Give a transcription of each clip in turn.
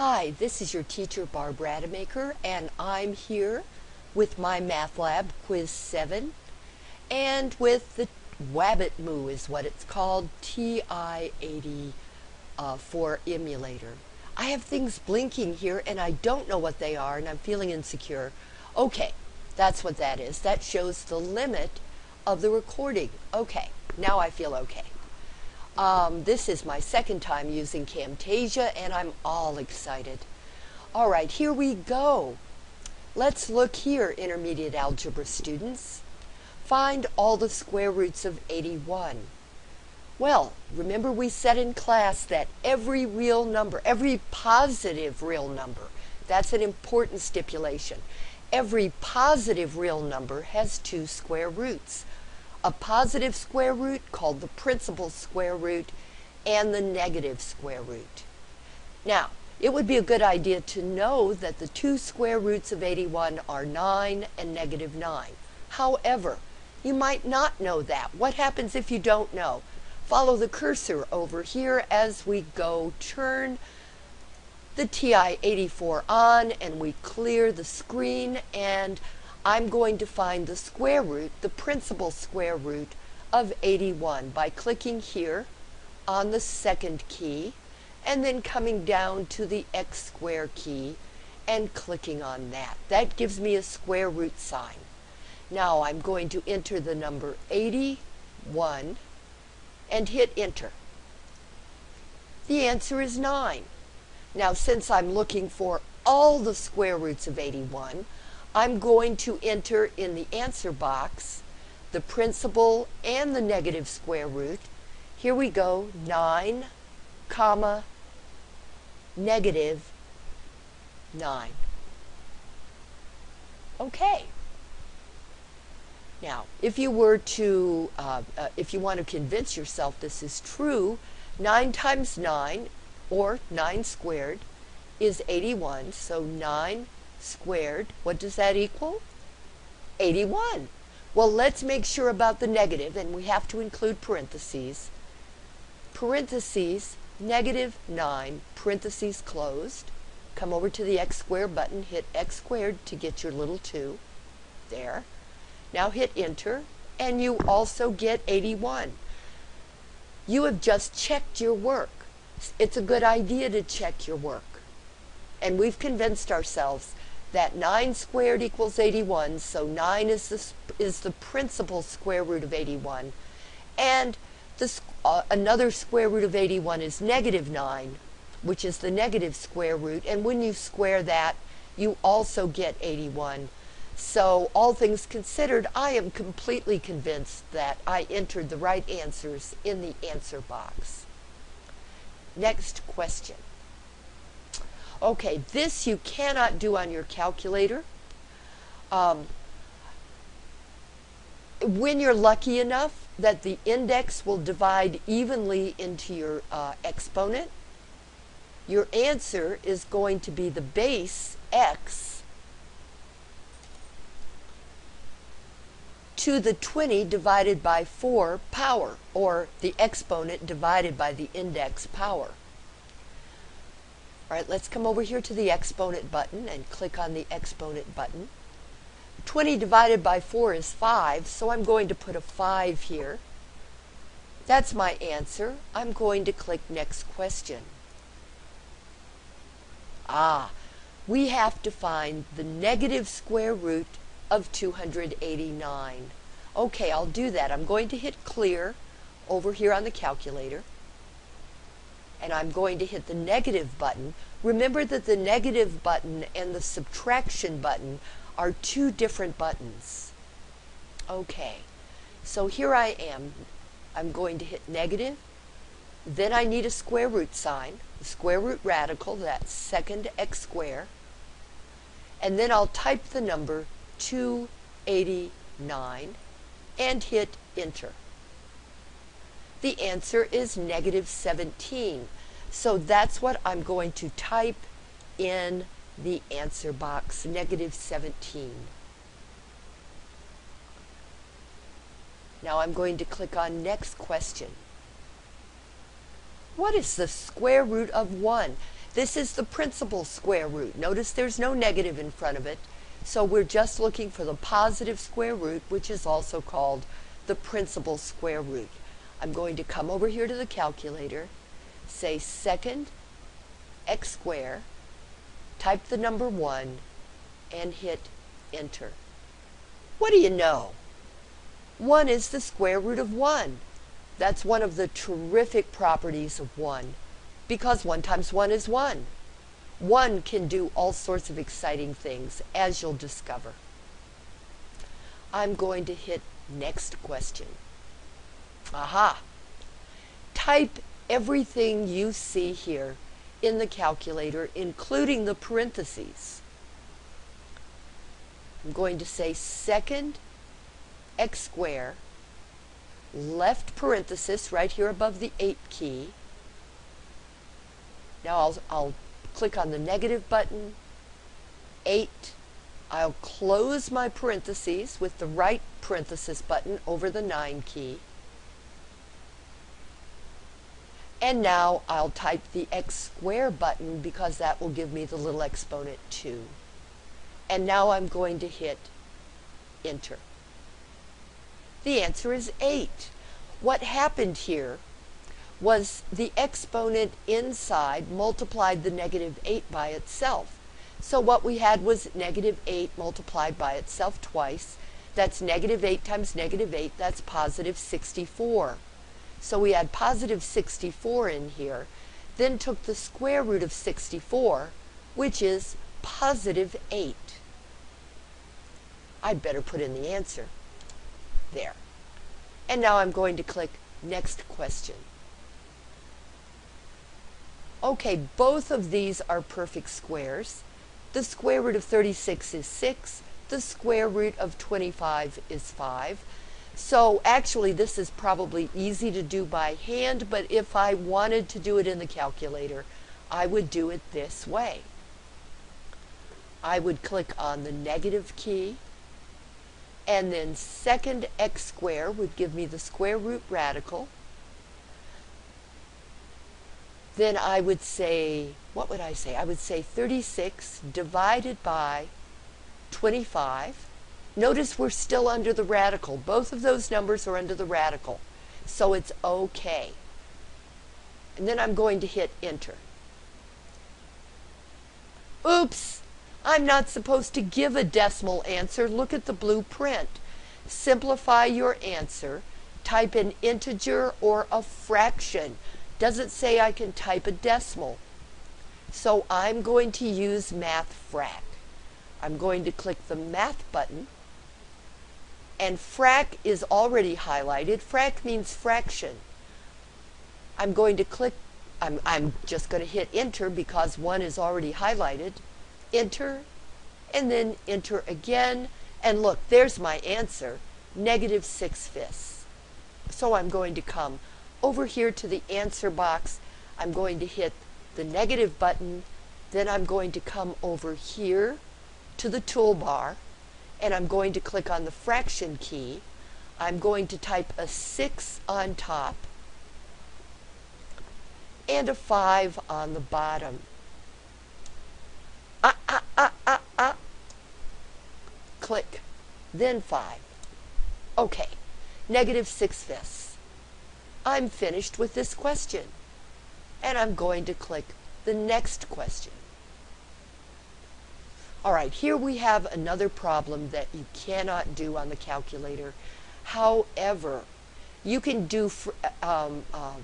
Hi, this is your teacher Barb Rademacher, and I'm here with my Math Lab Quiz 7 and with the Wabbitemu is what it's called, TI-80 uh, emulator. I have things blinking here and I don't know what they are and I'm feeling insecure. Okay, that's what that is. That shows the limit of the recording. Okay, now I feel okay. Um, this is my second time using Camtasia and I'm all excited. All right, here we go. Let's look here, intermediate algebra students. Find all the square roots of 81. Well, remember we said in class that every real number, every positive real number, that's an important stipulation. Every positive real number has two square roots a positive square root called the principal square root and the negative square root. Now, it would be a good idea to know that the two square roots of 81 are 9 and negative 9. However, you might not know that. What happens if you don't know? Follow the cursor over here as we go turn the TI-84 on and we clear the screen and I'm going to find the square root, the principal square root of 81 by clicking here on the second key and then coming down to the x square key and clicking on that. That gives me a square root sign. Now I'm going to enter the number 81 and hit enter. The answer is 9. Now since I'm looking for all the square roots of 81, I'm going to enter in the answer box the principal and the negative square root. Here we go, 9, comma, negative 9. Okay. Now, if you were to, uh, uh, if you want to convince yourself this is true, 9 times 9, or 9 squared, is 81. So 9 squared, what does that equal? 81. Well, let's make sure about the negative, and we have to include parentheses. Parentheses, negative 9, parentheses closed. Come over to the x squared button, hit x squared to get your little 2. There. Now hit enter, and you also get 81. You have just checked your work. It's a good idea to check your work. And we've convinced ourselves that 9 squared equals 81, so 9 is the, is the principal square root of 81. And the, uh, another square root of 81 is negative 9, which is the negative square root. And when you square that, you also get 81. So, all things considered, I am completely convinced that I entered the right answers in the answer box. Next question. Okay, this you cannot do on your calculator. Um, when you're lucky enough that the index will divide evenly into your uh, exponent, your answer is going to be the base x to the 20 divided by 4 power, or the exponent divided by the index power. All right, let's come over here to the exponent button and click on the exponent button. 20 divided by 4 is 5, so I'm going to put a 5 here. That's my answer. I'm going to click next question. Ah, we have to find the negative square root of 289. Okay, I'll do that. I'm going to hit clear over here on the calculator and I'm going to hit the negative button, remember that the negative button and the subtraction button are two different buttons. Okay, so here I am. I'm going to hit negative. Then I need a square root sign, the square root radical, that's second x squared. And then I'll type the number 289 and hit enter. The answer is negative 17. So that's what I'm going to type in the answer box, negative 17. Now I'm going to click on next question. What is the square root of 1? This is the principal square root. Notice there's no negative in front of it. So we're just looking for the positive square root, which is also called the principal square root. I'm going to come over here to the calculator, say second x square, type the number 1, and hit enter. What do you know? 1 is the square root of 1. That's one of the terrific properties of 1, because 1 times 1 is 1. 1 can do all sorts of exciting things, as you'll discover. I'm going to hit next question. Aha! Type everything you see here in the calculator, including the parentheses. I'm going to say second x squared, left parenthesis right here above the 8 key. Now I'll, I'll click on the negative button, 8. I'll close my parentheses with the right parenthesis button over the 9 key. And now I'll type the x square button because that will give me the little exponent 2. And now I'm going to hit enter. The answer is 8. What happened here was the exponent inside multiplied the negative 8 by itself. So what we had was negative 8 multiplied by itself twice. That's negative 8 times negative 8. That's positive 64. So we had positive 64 in here, then took the square root of 64, which is positive 8. I'd better put in the answer. There. And now I'm going to click Next Question. Okay, both of these are perfect squares. The square root of 36 is 6. The square root of 25 is 5. So actually this is probably easy to do by hand, but if I wanted to do it in the calculator, I would do it this way. I would click on the negative key, and then second x squared would give me the square root radical. Then I would say, what would I say? I would say 36 divided by 25 Notice we're still under the radical. Both of those numbers are under the radical. So it's okay. And then I'm going to hit enter. Oops! I'm not supposed to give a decimal answer. Look at the blueprint. Simplify your answer. Type an integer or a fraction. Doesn't say I can type a decimal. So I'm going to use MathFrac. I'm going to click the Math button and frac is already highlighted. Frac means fraction. I'm going to click, I'm, I'm just going to hit enter because one is already highlighted. Enter, and then enter again. And look, there's my answer, negative 6 fifths. So I'm going to come over here to the answer box. I'm going to hit the negative button. Then I'm going to come over here to the toolbar and I'm going to click on the fraction key. I'm going to type a 6 on top and a 5 on the bottom. Ah, ah, ah, ah, ah. Click. Then 5. Okay. Negative 6 fifths. I'm finished with this question. And I'm going to click the next question. All right, here we have another problem that you cannot do on the calculator. However, you can do um, um,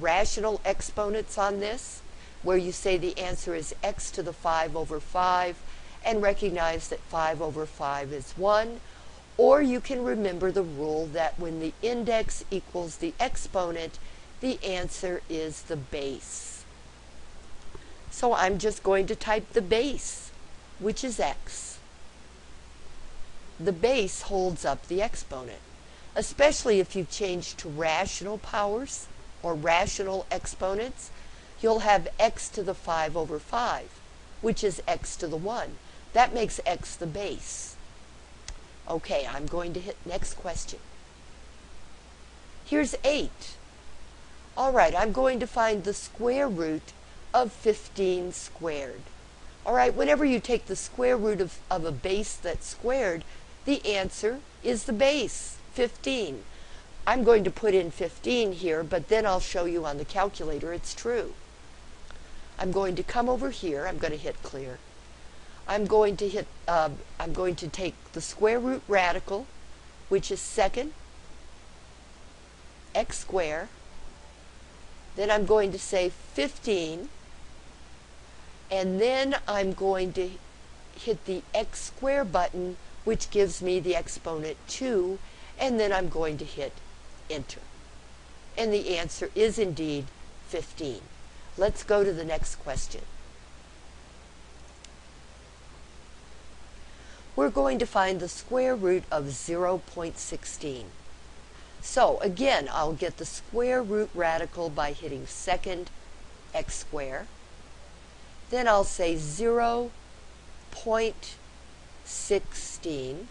rational exponents on this, where you say the answer is x to the 5 over 5, and recognize that 5 over 5 is 1, or you can remember the rule that when the index equals the exponent, the answer is the base. So I'm just going to type the base which is x. The base holds up the exponent, especially if you've changed to rational powers or rational exponents. You'll have x to the 5 over 5, which is x to the 1. That makes x the base. Okay, I'm going to hit next question. Here's 8. All right, I'm going to find the square root of 15 squared. All right, whenever you take the square root of, of a base that's squared, the answer is the base, 15. I'm going to put in 15 here, but then I'll show you on the calculator it's true. I'm going to come over here, I'm going to hit clear. I'm going to hit, uh, I'm going to take the square root radical, which is second x squared. Then I'm going to say 15 and then I'm going to hit the x square button which gives me the exponent 2 and then I'm going to hit enter. And the answer is indeed 15. Let's go to the next question. We're going to find the square root of 0.16. So again, I'll get the square root radical by hitting second x squared. Then I'll say 0 0.16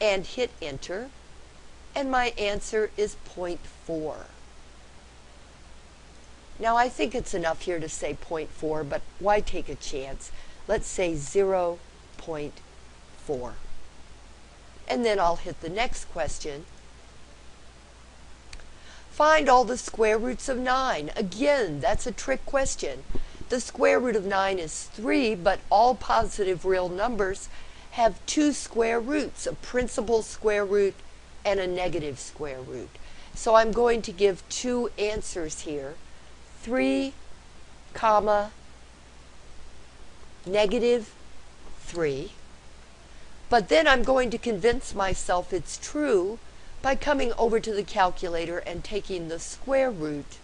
and hit enter. And my answer is 0.4. Now I think it's enough here to say 0.4, but why take a chance? Let's say 0 0.4. And then I'll hit the next question Find all the square roots of 9. Again, that's a trick question. The square root of 9 is 3, but all positive real numbers have two square roots, a principal square root and a negative square root. So I'm going to give two answers here. 3, comma, negative 3. But then I'm going to convince myself it's true by coming over to the calculator and taking the square root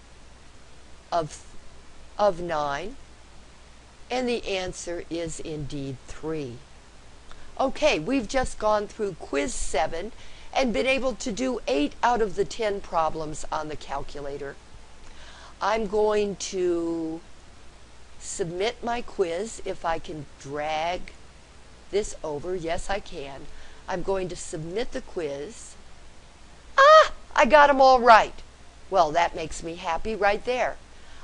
of, of 9, and the answer is indeed 3. Okay, we've just gone through quiz 7 and been able to do 8 out of the 10 problems on the calculator. I'm going to submit my quiz if I can drag this over. Yes, I can. I'm going to submit the quiz Ah, I got them all right. Well, that makes me happy right there.